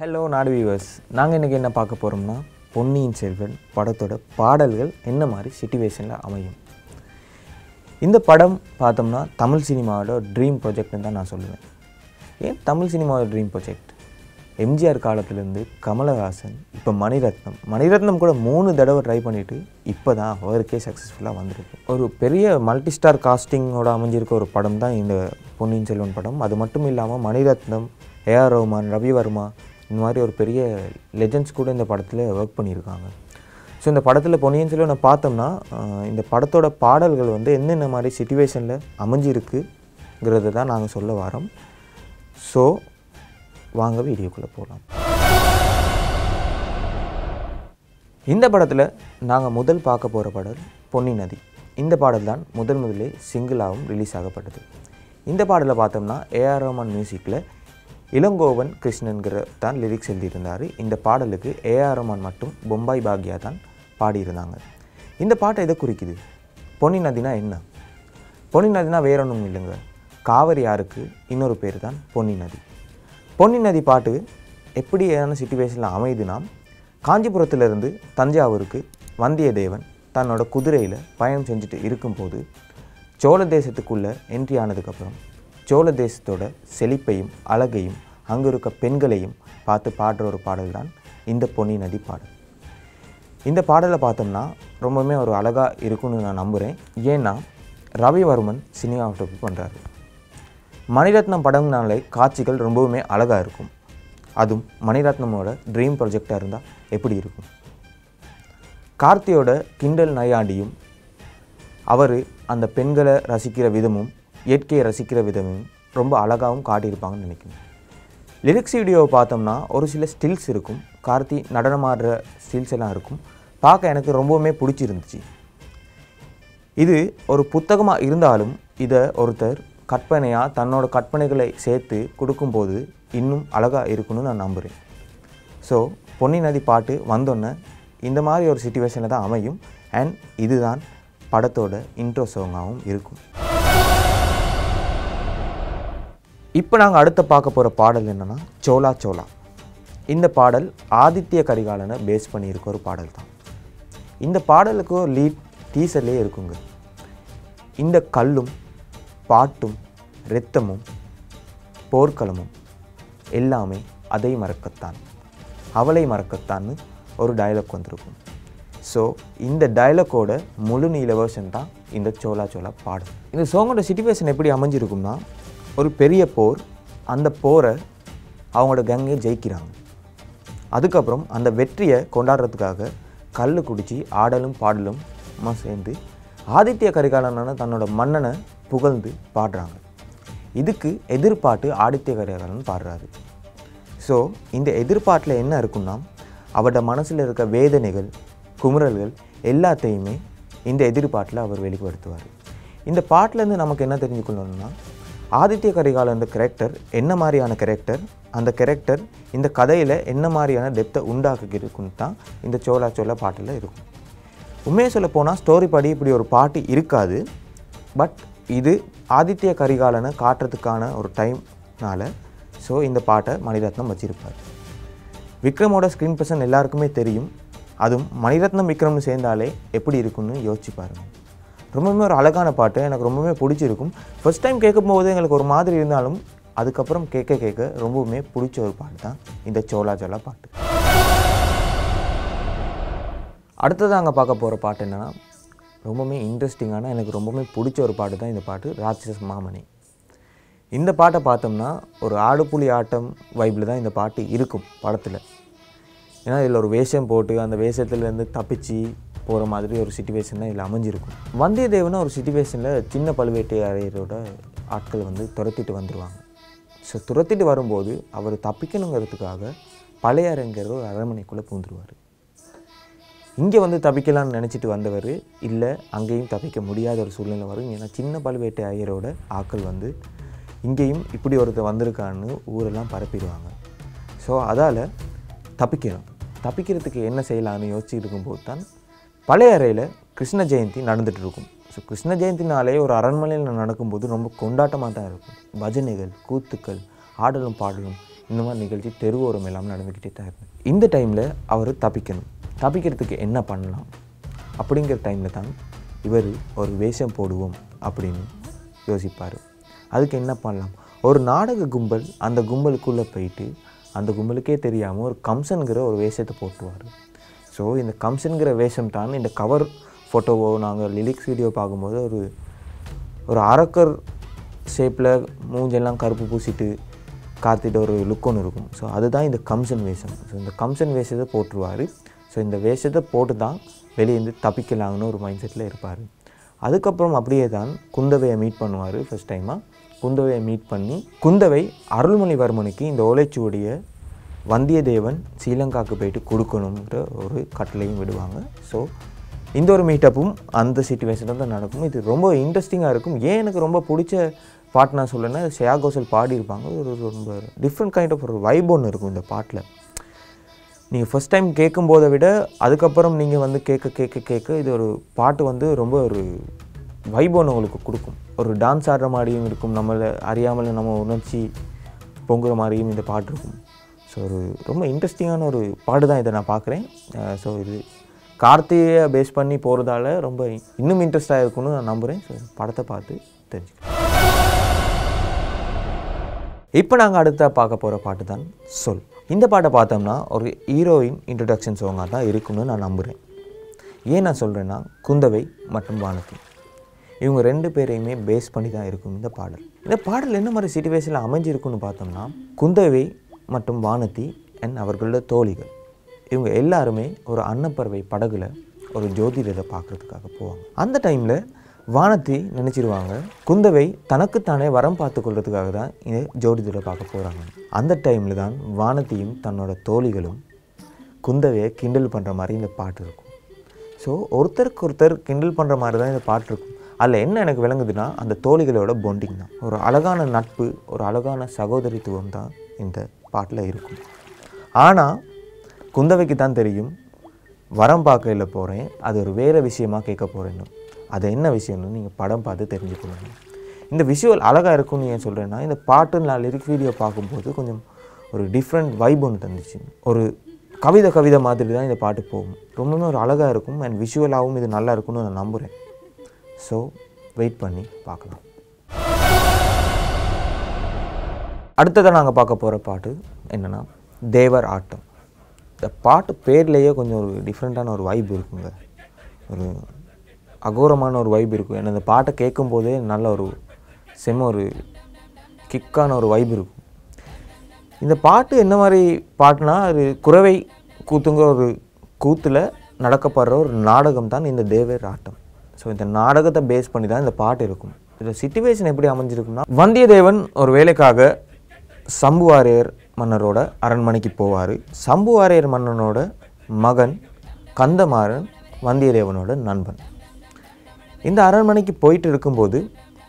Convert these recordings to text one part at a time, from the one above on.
Hello நாடு viewers நாங்கள் இன்றைக்கி என்ன பார்க்க போகிறோம்னா பொன்னியின் செல்வன் படத்தோட பாடல்கள் என்ன மாதிரி சிச்சுவேஷனில் அமையும். இந்த படம் பார்த்தோம்னா தமிழ் சினிமாவோட ட்ரீம் ப்ராஜெக்ட்னு தான் நான் சொல்லுவேன். ஏன் தமிழ் சினிமாவோட ட்ரீம் ப்ராஜெக்ட் எம்ஜிஆர் காலத்துலேருந்து கமலஹாசன் இப்போ மணிரத்னம். மணிரத்னம் கூட மூணு தடவை ட்ரை பண்ணிவிட்டு இப்போ தான் அவருக்கே சக்ஸஸ்ஃபுல்லாக வந்திருக்கு. ஒரு பெரிய மல்டி ஸ்டார் காஸ்டிங்கோட அமைஞ்சிருக்க ஒரு படம் தான் இந்த பொன்னியின் செல்வன் படம். அது மட்டும் இல்லாமல் மணிரத்னம் ஏஆர் ரஹ்மான் ரவிவர்மா இந்த மாதிரி ஒரு பெரிய லெஜெண்ட்ஸ் கூட இந்த படத்தில் ஒர்க் பண்ணியிருக்காங்க. ஸோ இந்த படத்தில் பொன்னியின் செல்வனை பார்த்தோம்னா இந்த படத்தோட பாடல்கள் வந்து என்னென்ன மாதிரி சுச்சுவேஷனில் அமைஞ்சிருக்குங்கிறத தான் நாங்கள் சொல்ல வரோம். ஸோ வாங்க வீடியோக்குள்ளே போகலாம் இந்த படத்தில் நாங்கள் முதல் பார்க்க போகிற பாடல் பொன்னி நதி. இந்த பாடல் தான் முதல் முதலே சிங்கிளாகவும் ரிலீஸ் ஆகப்பட்டது. இந்த பாடலை பார்த்தோம்னா ஏஆர் ரஹ்மான் மியூசிக்கில் இளங்கோவன் கிருஷ்ணன்கிற தான் லிரிக்ஸ் எழுதியிருந்தார். இந்த பாடலுக்கு ஏஆர் ரமான் மட்டும் பொம்பாய் பாக்யா தான் பாடியிருந்தாங்க. இந்த பாட்டை எதை குறிக்குது? பொன்னி நதினா என்ன? பொன்னி நதினா வேற ஒன்றும் இல்லைங்க. காவிரி ஆறுக்கு இன்னொரு பேர் தான் பொன்னி நதி. பொன்னி நதி பாட்டு எப்படி ஏதான சுச்சுவேஷனில் அமையுதுன்னா காஞ்சிபுரத்திலிருந்து தஞ்சாவூருக்கு வந்தியத்தேவன் தன்னோட குதிரையில் பயணம் செஞ்சுட்டு இருக்கும்போது சோழ தேசத்துக்குள்ளே என்ட்ரி ஆனதுக்கப்புறம் சோழ தேசத்தோட செழிப்பையும் அழகையும் அங்கே இருக்க பெண்களையும் பார்த்து பாடுற ஒரு பாடல் தான் இந்த பொன்னி நதி பாடல். இந்த பாடலை பார்த்தோம்னா ரொம்பவுமே ஒரு அழகாக இருக்கும்னு நான் நம்புகிறேன் ஏன்னா ரவிவர்மன் சினிமாட்டோபி பண்ணுறாரு மணிரத்னம் படம்னாலே காட்சிகள் ரொம்பவுமே அழகாக இருக்கும். அதுவும் மணிரத்னமோட ட்ரீம் ப்ராஜெக்டாக இருந்தால் எப்படி இருக்கும்? கார்த்தியோட கிண்டல் நையாண்டியும் அவர் அந்த பெண்களை ரசிக்கிற விதமும் இயற்கையை ரசிக்கிற விதமும் ரொம்ப அழகாகவும் காட்டியிருப்பாங்கன்னு நினைக்கிறேன். லிரிக்ஸ் வீடியோவை பார்த்தோம்னா ஒரு சில ஸ்டில்ஸ் இருக்கும். கார்த்தி நடனமாடுற ஸ்டில்ஸ் எல்லாம் இருக்கும். பார்க்க எனக்கு ரொம்பவுமே பிடிச்சிருந்துச்சு. இது ஒரு புத்தகமாக இருந்தாலும் இதை ஒருத்தர் கற்பனையாக தன்னோட கற்பனைகளை சேர்த்து கொடுக்கும்போது இன்னும் அழகாக இருக்குன்னு நான் நம்புகிறேன் ஸோ பொன்னி நதி பாட்டு வந்தோன்னே இந்த மாதிரி ஒரு சுச்சுவேஷனில் தான் அமையும். அண்ட் இதுதான் படத்தோட இன்ட்ரோ சாங்காகவும் இருக்கும். இப்போ நாங்கள் அடுத்த பார்க்க போகிற பாடல் என்னென்னா சோலா சோலா. இந்த பாடல் ஆதித்ய கரிகாலனை பேஸ் பண்ணியிருக்க ஒரு பாடல் தான். இந்த பாடலுக்கு ஒரு லீட் டீசர்லேயே இருக்குங்க. இந்த கல்லும் பாட்டும் இரத்தமும் போர்க்களமும் எல்லாமே அதை மறக்கத்தான். அவளை மறக்கத்தான்னு ஒரு டயலாக் வந்திருக்கும். ஸோ இந்த டைலாக்கோட முழு நீல வேர்ஷன் தான் இந்த சோலா சோலா பாடல். இந்த சோங்கோட சிச்சுவேஷன் எப்படி அமைஞ்சிருக்கும்னா ஒரு பெரிய போர் அந்த போரை அவங்களோட கங்கையை ஜெயிக்கிறாங்க. அதுக்கப்புறம் அந்த வெற்றியை கொண்டாடுறதுக்காக கல் குடித்து ஆடலும் பாடலும் சேர்ந்து ஆதித்ய கரிகாலனான தன்னோட மன்னனை புகழ்ந்து பாடுறாங்க. இதுக்கு எதிர்பாட்டு ஆதித்ய கரிகாலன் பாடுறாரு. ஸோ இந்த எதிர்பாட்டில் என்ன இருக்குன்னா அவரோட மனசில் இருக்க வேதனைகள் குமுறல்கள் எல்லாத்தையுமே இந்த எதிர்பாட்டில் அவர் வெளிப்படுத்துவார். இந்த பாட்டிலேருந்து நமக்கு என்ன தெரிஞ்சுக்கணும்னா ஆதித்ய கரிகாலன் அந்த கேரக்டர் என்ன மாதிரியான கேரக்டர் அந்த கேரக்டர் இந்த கதையில் என்ன மாதிரியான டெப்த்தை உண்டாக்குகிறதுக்குன்னு தான் இந்த சோலா சோலா பாட்டில் இருக்கும். உண்மையை சொல்ல போனால் ஸ்டோரி படி இப்படி ஒரு பாட்டு இருக்காது. பட் இது ஆதித்ய கரிகாலனை காட்டுறதுக்கான ஒரு டைம்னால ஸோ இந்த பாட்டை மணிரத்னம் வச்சுருப்பார். விக்ரமோட ஸ்க்ரீன் பர்சன் எல்லாருக்குமே தெரியும். அதுவும் மணிரத்னம் விக்ரம்னு சேர்ந்தாலே எப்படி இருக்கும்னு யோசிச்சு பாருங்கள் ரொம்பவுமே ஒரு அழகான பாட்டு. எனக்கு ரொம்பவுமே பிடிச்சிருக்கும். ஃபஸ்ட் டைம் கேட்கும்போது எங்களுக்கு ஒரு மாதிரி இருந்தாலும் அதுக்கப்புறம் கேட்க கேட்க ரொம்பவுமே பிடிச்ச ஒரு பாட்டு தான் இந்த சோலா சோலா பாட்டு. அடுத்தது அங்கே பார்க்க போகிற பாட்டு என்னென்னா ரொம்பவுமே இன்ட்ரெஸ்டிங்கான எனக்கு ரொம்பவுமே பிடிச்ச ஒரு பாட்டு தான் இந்த பாட்டு ராட்சஸ் மாமணி. இந்த பாட்டை பார்த்தோம்னா ஒரு ஆடுபுலி ஆட்டம் வைப்பில் தான் இந்த பாட்டு இருக்கும் படத்தில். ஏன்னா இதில் ஒரு வேஷம் போட்டு அந்த வேஷத்துலேருந்து தப்பிச்சு போகிற மாதிரி ஒரு சுச்சுவேஷன் தான் இதில் அமைஞ்சிருக்கும். வந்தியத்தேவனை ஒரு சுச்சுவேஷனில் சின்ன பழுவேட்டையரையரோட ஆட்கள் வந்து துரத்திட்டு வந்துடுவாங்க ஸோ துரத்திட்டு வரும்போது அவர் தப்பிக்கணுங்கிறதுக்காக பழையாறுங்கிற ஒரு அரண்மனைக்குள்ளே பூந்துருவார். இங்கே வந்து தப்பிக்கலாம்னு நினச்சிட்டு வந்தவர் இல்லை அங்கேயும் தப்பிக்க முடியாத ஒரு சூழ்நிலை வரும். ஏன்னா சின்ன பழுவேட்டை ஐயரோட ஆட்கள் வந்து இங்கேயும் இப்படி ஒருத்தர் வந்திருக்கான்னு ஊரெல்லாம் பரப்பிடுவாங்க. ஸோ அதால் தப்பிக்கணும். தப்பிக்கிறதுக்கு என்ன செய்யலாம்னு யோசிச்சுட்டு இருக்கும்போது தான் பழைய அறையில் கிருஷ்ண ஜெயந்தி நடந்துகிட்டு இருக்கும். ஸோ கிருஷ்ண ஜெயந்தினாலே ஒரு அரண்மனையில் நடக்கும்போது ரொம்ப கொண்டாட்டமாக தான் இருக்கும். பஜனைகள் கூத்துக்கள் ஆடலும் பாடலும் இந்த மாதிரி நிகழ்ச்சி தெருவோரம் எல்லாம் நடந்துக்கிட்டே தான் இருந்தது இந்த டைமில் அவர் தப்பிக்கணும். தப்பிக்கிறதுக்கு என்ன பண்ணலாம்? அப்படிங்கிற டைமில் தான் இவர் ஒரு வேஷம் போடுவோம் அப்படின்னு யோசிப்பார். அதுக்கு என்ன பண்ணலாம்? ஒரு நாடக கும்பல் அந்த கும்பலுக்குள்ளே போயிட்டு அந்த கும்பலுக்கே தெரியாமல் ஒரு கம்சன்கிற ஒரு வேஷத்தை போட்டுவார். ஸோ இந்த கம்சனுங்கிற வேஷம் தான் இந்த கவர் ஃபோட்டோவோ நாங்கள் லிரிக்ஸ் வீடியோ பார்க்கும்போது ஒரு ஒரு அரக்கர் ஷேப்பில் மூஞ்செல்லாம் கருப்பு பூசிட்டு காத்திட்டு ஒரு லுக் ஒன்று இருக்கும். ஸோ அதுதான் இந்த கம்சன் வேஷம். ஸோ இந்த கம்சன் வேஷத்தை போட்டுருவார் ஸோ இந்த வேஷத்தை போட்டு தான் வெளியேந்து தப்பிக்கலாங்கன்னு ஒரு மைண்ட் செட்டில் இருப்பார். அதுக்கப்புறம் அப்படியே தான் குந்தவையை மீட் பண்ணுவார் ஃபர்ஸ்ட் டைமாக குந்தவையை மீட் பண்ணி குந்தவை அருள்மொழிவர்மனுக்கு இந்த ஓலைச்சுவடியை வந்தியத்தேவன் ஸ்ரீலங்காவுக்கு போயிட்டு கொடுக்கணுங்கிற ஒரு கட்டளையும் விடுவாங்க. ஸோ இந்த ஒரு மீட்டப்பும் அந்த சுச்சுவேஷனில் தான் நடக்கும். இது ரொம்ப இன்ட்ரெஸ்டிங்காக இருக்கும். ஏன் எனக்கு ரொம்ப பிடிச்ச பாட்டு நான் சொல்லுன்னா ஷேயா கோஷல் பாடியிருப்பாங்க. ஒரு ரொம்ப டிஃப்ரெண்ட் கைண்ட் ஆஃப் ஒரு வைப் ஒன்று இருக்கும் இந்த பாட்டில். நீங்கள் ஃபஸ்ட் டைம் கேட்கும் போதை விட அதுக்கப்புறம் நீங்கள் வந்து கேட்க கேட்க கேட்க இது ஒரு பாட்டு வந்து ரொம்ப ஒரு வைப் ஒன்று உங்களுக்கு கொடுக்கும். ஒரு டான்ஸ் ஆடுற மாதிரியும் இருக்கும். நம்மளை அறியாமல் நம்ம உணர்ச்சி பொங்குற மாதிரியும் இந்த பாட்டு இருக்கும். ஸோ ஒரு ரொம்ப இன்ட்ரெஸ்டிங்கான ஒரு பாட்டு தான் இதை நான் பார்க்குறேன். ஸோ இது கார்த்திகையை பேஸ் பண்ணி போகிறதால ரொம்ப இன்னும் இன்ட்ரெஸ்டாக இருக்கும்னு நான் நம்புகிறேன் ஸோ படத்தை பார்த்து தெரிஞ்சுக்கிறேன் இப்போ நாங்கள் அடுத்த பார்க்க போகிற பாட்டு தான் சொல். இந்த பாட்டை பார்த்தோம்னா ஒரு ஹீரோயின் இன்ட்ரடக்ஷன் சாங்காக தான் இருக்கும்னு நான் நம்புகிறேன் ஏன் நான் சொல்கிறேன்னா குந்தவை மற்றும் வானதி. இவங்க ரெண்டு பேரையுமே பேஸ் பண்ணி தான் இருக்கும் இந்த பாடல். இந்த பாடல் என்ன மாதிரி சுச்சுவேஷனில் அமைஞ்சிருக்குன்னு பார்த்தோம்னா குந்தவை மற்றும் வானதி அண்ட் அவர்களோட தோழிகள். இவங்க எல்லாருமே ஒரு அன்னப்பறவை படகுல ஒரு ஜோதிடரை பார்க்குறதுக்காக போவாங்க. அந்த டைமில் வானத்தி நினச்சிருவாங்க குந்தவை தனக்குத்தானே வரம் பார்த்து கொள்றதுக்காக தான் இந்த ஜோதிடரை பார்க்க போகிறாங்க அந்த டைமில் தான் வானத்தியும் தன்னோட தோழிகளும் குந்தவையை கிண்டல் பண்ணுற மாதிரி இந்த பாட்டு இருக்கும். ஸோ ஒருத்தருக்கு ஒருத்தர் கிண்டல் பண்ணுற மாதிரி தான் இந்த பாட்டு இருக்கும். அதில் என்ன எனக்கு விளங்குதுன்னா அந்த தோழிகளோட பொண்டிங் தான். ஒரு அழகான நட்பு ஒரு அழகான சகோதரித்துவம் தான் இந்த பாட்டில் இருக்கும். ஆனால் குந்தவைக்கு தான் தெரியும் வரம் பார்க்கையில் போகிறேன் அது ஒரு வேறு விஷயமாக கேட்க போகிறேன்னு அது என்ன விஷயம்னு நீங்கள் படம் பார்த்து தெரிஞ்சுக்கணும். இந்த விஷுவல் அழகாக இருக்கும்னு ஏன் சொல்கிறேன்னா இந்த பாட்டு நான் லிரிக் வீடியோ பார்க்கும்போது கொஞ்சம் ஒரு டிஃப்ரெண்ட் வைப் ஒன்று தந்துச்சு. ஒரு கவிதை கவிதை மாதிரி தான் இந்த பாட்டு போகும். ரொம்பவுமே ஒரு அழகாக இருக்கும் அண்ட் விஷுவலாகவும் இது நல்லா இருக்கும்னு நான் நம்புகிறேன் ஸோ வெயிட் பண்ணி பார்க்கலாம். அடுத்ததாக நாங்கள் பார்க்க போகிற பாட்டு என்னென்னா தேவர் ஆட்டம். இந்த பாட்டு பேர்லேயே கொஞ்சம் ஒரு டிஃப்ரெண்ட்டான ஒரு வைப் இருக்குங்க. ஒரு அகோரமான ஒரு வைப் இருக்கும். ஏன்னா இந்த பாட்டை கேட்கும்போதே நல்ல ஒரு செம்ம ஒரு கிக்கான ஒரு வைப் இருக்கும். இந்த பாட்டு என்ன மாதிரி பாட்டுனா அது குறவை கூத்துங்கிற ஒரு கூத்தில் நடக்கப்படுற ஒரு நாடகம் தான் இந்த தேவர் ஆட்டம் ஸோ இந்த நாடகத்தை பேஸ் பண்ணி தான் இந்த பாட்டு இருக்கும். இதில் சிச்சுவேஷன் எப்படி அமைஞ்சிருக்குன்னா வந்தியத்தேவன் ஒரு வேலைக்காக சம்புவாரையர் மன்னரோட அரண்மனைக்கு போவார். சம்புவாரையர் மன்னனோட மகன் கந்தமாறன் வந்தியத்தேவனோட நண்பன். இந்த அரண்மனைக்கு போயிட்டு இருக்கும்போது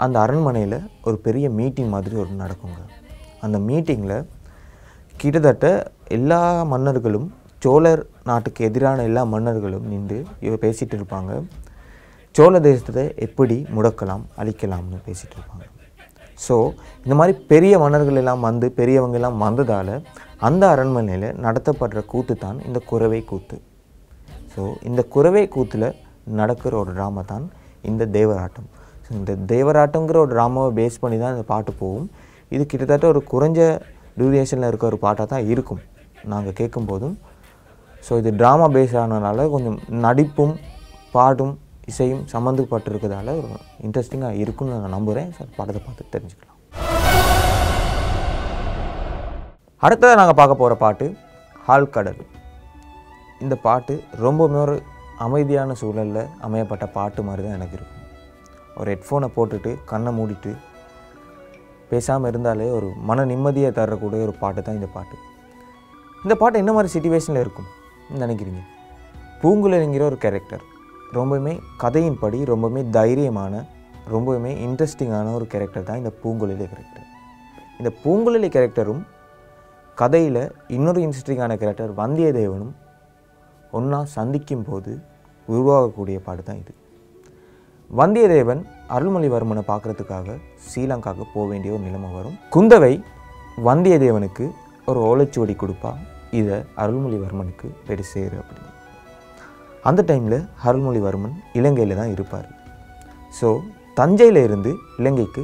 அந்த அரண்மனையில் ஒரு பெரிய மீட்டிங் மாதிரி ஒரு நடக்குங்க. அந்த மீட்டிங்கில் கிட்டத்தட்ட எல்லா மன்னர்களும் சோழர் நாட்டுக்கு எதிரான எல்லா மன்னர்களும் நின்று இவ பேசிகிட்டு இருப்பாங்க. சோழ தேசத்தை எப்படி முடக்கலாம் அழிக்கலாம்னு பேசிகிட்டு இருப்பாங்க. ஸோ இந்த மாதிரி பெரிய மன்னர்கள் எல்லாம் வந்து பெரியவங்க எல்லாம் வந்ததால் அந்த அரண்மனையில் நடத்தப்படுற கூத்து தான் இந்த குறவை கூத்து. ஸோ இந்த குறவை கூத்தில் நடக்கிற ஒரு ட்ராமா தான் இந்த தேவராட்டம். ஸோ இந்த தேவராட்டங்கிற ஒரு ட்ராமாவை பேஸ் பண்ணி தான் இந்த பாட்டு போகும். இது கிட்டத்தட்ட ஒரு குறைஞ்ச டியூரேஷனில் இருக்க ஒரு பாட்டாக தான் இருக்கும். நாங்கள் கேட்கும்போதும். ஸோ இது ட்ராமா பேஸ் ஆனதுனால கொஞ்சம் நடிப்பும் பாடும் இசையும் சம்மந்தப்பட்டு இருக்கிறதால ஒரு இன்ட்ரெஸ்டிங்காக இருக்குன்னு நான் நம்புகிறேன் சார் படத்தை பார்த்து தெரிஞ்சுக்கலாம். அடுத்ததாக நாங்கள் பார்க்க போகிற பாட்டு ஆழ்கடல் இந்த பாட்டு ரொம்பவுமே ஒரு அமைதியான சூழலில் அமையப்பட்ட பாட்டு மாதிரி தான் எனக்கு இருக்கும். ஒரு ஹெட்ஃபோனை போட்டுட்டு கண்ணை மூடிட்டு பேசாமல் இருந்தாலே ஒரு மன நிம்மதியை தரக்கூடிய ஒரு பாட்டு தான் இந்த பாட்டு. இந்த பாட்டு என்ன மாதிரி சுச்சுவேஷனில் இருக்கும் நினைக்கிறீங்க? பூங்குழலிங்கிற ஒரு கேரக்டர் ரொம்பவுமே கதையின்படி ரொம்பவுமே தைரியமான ரொம்பவுமே இன்ட்ரெஸ்டிங்கான ஒரு கேரக்டர் தான் இந்த பூங்குழலி கேரக்டர் இந்த பூங்குழலி கேரக்டரும் கதையில் இன்னொரு இன்ட்ரெஸ்டிங்கான கேரக்டர் வந்தியத்தேவனும் ஒன்றா சந்திக்கும் போது உருவாகக்கூடிய பாட்டு தான் இது. வந்தியத்தேவன் அருள்மொழிவர்மனை பார்க்கறதுக்காக ஸ்ரீலங்காவுக்கு போக வேண்டிய ஒரு நிலைமை வரும். குந்தவை வந்தியத்தேவனுக்கு ஒரு ஓலைச்சுவடி கொடுப்பா. இதை அருள்மொழிவர்மனுக்கு போயிட்டு சேரு அப்படின்னு. அந்த டைமில் அருள்மொழிவர்மன் இலங்கையில் தான் இருப்பார். ஸோ தஞ்சையில் இருந்து இலங்கைக்கு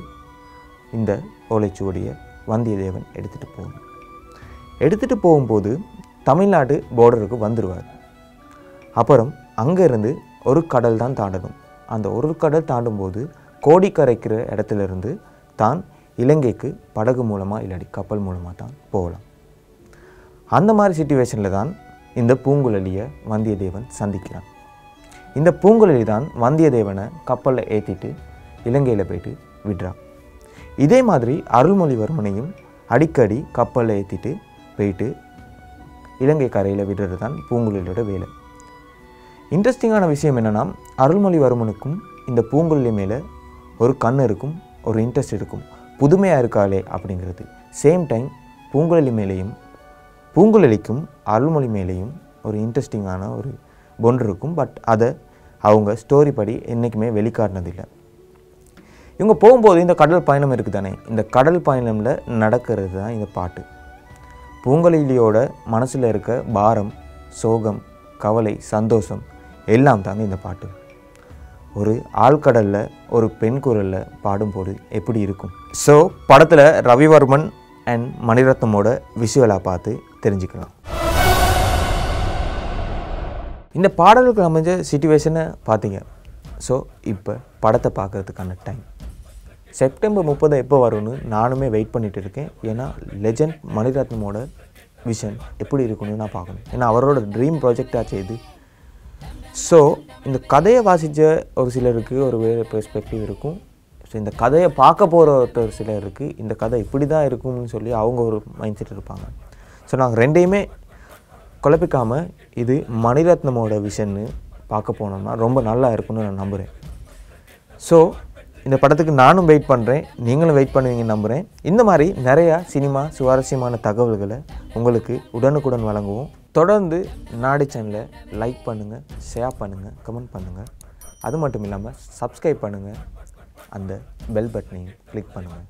இந்த ஓலைச்சுவடியை வந்தியத்தேவன் எடுத்துகிட்டு போகணும் எடுத்துகிட்டு போகும்போது தமிழ்நாடு பார்டருக்கு வந்துடுவார் அப்புறம் அங்கேருந்து ஒரு கடல் தான் தாண்டணும். அந்த ஒரு கடல் தாண்டும்போது கோடிக்கரைக்கிற இடத்துலேருந்து தான் இலங்கைக்கு படகு மூலமாக இல்லாட்டி கப்பல் மூலமாக தான் போகலாம். அந்த மாதிரி சுச்சுவேஷனில் தான் இந்த பூங்குழலியை வந்தியத்தேவன் சந்திக்கிறான். இந்த பூங்குழலி தான் வந்தியத்தேவனை கப்பலில் ஏற்றிட்டு இலங்கையில் போயிட்டு விடுறான். இதே மாதிரி அருள்மொழிவர்மனையும் அடிக்கடி கப்பலில் ஏற்றிட்டு போயிட்டு இலங்கை கரையில் விடுறது தான் பூங்குழலியோட வேலை. இன்ட்ரெஸ்டிங்கான விஷயம் என்னென்னா அருள்மொழிவர்மனுக்கும் இந்த பூங்குழலி மேலே ஒரு கண் இருக்கும் ஒரு இன்ட்ரெஸ்ட் இருக்கும் புதுமையாக இருக்காளே அப்படிங்கிறது. சேம் டைம் பூங்குழலி மேலேயும் பூங்குழலிக்கும் அருள்மொழி மேலேயும் ஒரு இன்ட்ரெஸ்டிங்கான ஒரு பொண்டு இருக்கும். பட் அதை அவங்க ஸ்டோரி படி என்றைக்குமே வெளிக்காட்டினதில்லை. இவங்க போகும்போது இந்த கடல் பயணம் இருக்குது தானே இந்த கடல் பயணமில் நடக்கிறது தான் இந்த பாட்டு. பூங்குழலியோட மனசில் இருக்க பாரம் சோகம் கவலை சந்தோஷம் எல்லாம் தாங்க இந்த பாட்டு. ஒரு ஆழ்கடலில் ஒரு பெண் குரலில் பாடும்போது எப்படி இருக்கும்? ஸோ படத்தில் ரவிவர்மன் அண்ட் மணிரத்னமோட விஷுவலாக பார்த்து தெரிஞ்சுக்கலாம் இந்த பாடலுக்கு அமைஞ்ச சுச்சுவேஷனை பார்த்தீங்க. ஸோ இப்போ படத்தை பார்க்கறதுக்கான டைம் செப்டம்பர் முப்பது எப்போ வரும்னு நானுமே வெயிட் பண்ணிகிட்டு இருக்கேன். ஏன்னா லெஜண்ட் மணிரத்னமோட விஷன் எப்படி இருக்குன்னு நான் பார்க்கணும். ஏன்னா அவரோட ட்ரீம் ப்ராஜெக்டாக இது ஸோ இந்த கதையை வாசித்த ஒரு சிலருக்கு ஒரு வேறு பெர்ஸ்பெக்டிவ் இருக்கும். ஸோ இந்த கதையை பார்க்க போகிற ஒரு சிலருக்கு இந்த கதை இப்படி தான் இருக்கும்னு சொல்லி அவங்க ஒரு மைண்ட் செட் இருப்பாங்க. ஸோ நாங்கள் ரெண்டையுமே குழப்பிக்காமல் இது மணிரத்னமோட விஷன்னு பார்க்க போனோம்னா ரொம்ப நல்லா இருக்கும்னு நான் நம்புகிறேன் ஸோ இந்த படத்துக்கு நானும் வெயிட் பண்ணுறேன் நீங்களும் வெயிட் பண்ணுவீங்கன்னு நம்புகிறேன் இந்த மாதிரி நிறையா சினிமா சுவாரஸ்யமான தகவல்களை உங்களுக்கு உடனுக்குடன் வழங்குவோம். தொடர்ந்து நாடி சேனலை லைக் பண்ணுங்கள் ஷேர் பண்ணுங்கள் கமெண்ட் பண்ணுங்கள் அது மட்டும் இல்லாமல் சப்ஸ்கிரைப் பண்ணுங்கள் அந்த பெல் பட்டனையும் கிளிக் பண்ணுங்கள்